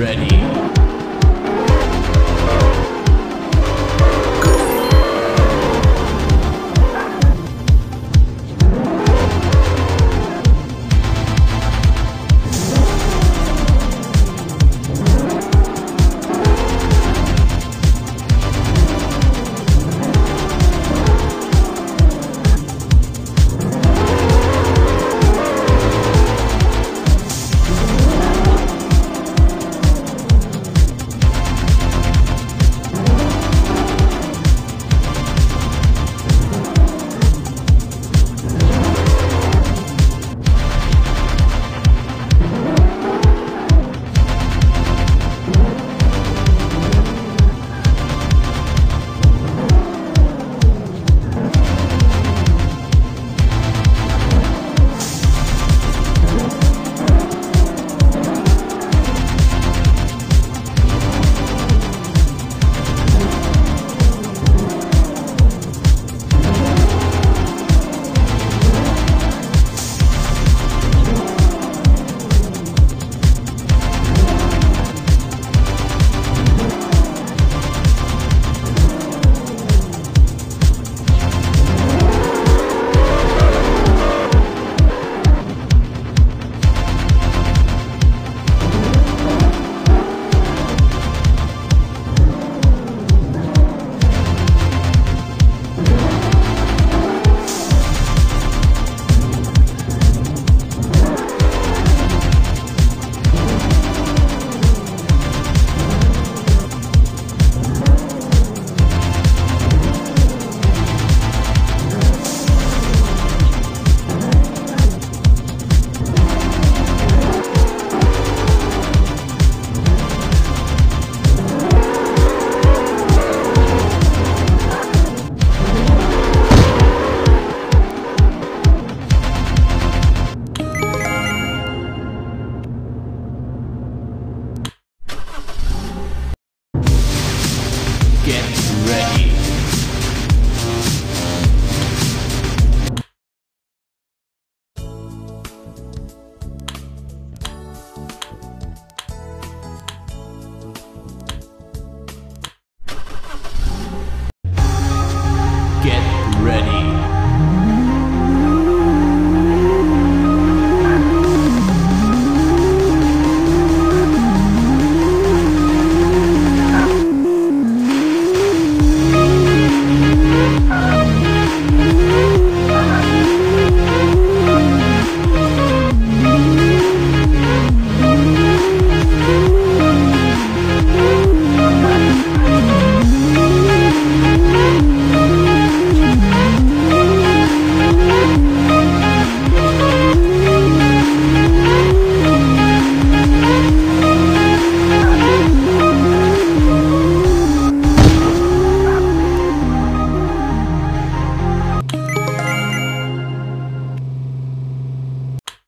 Ready? ready.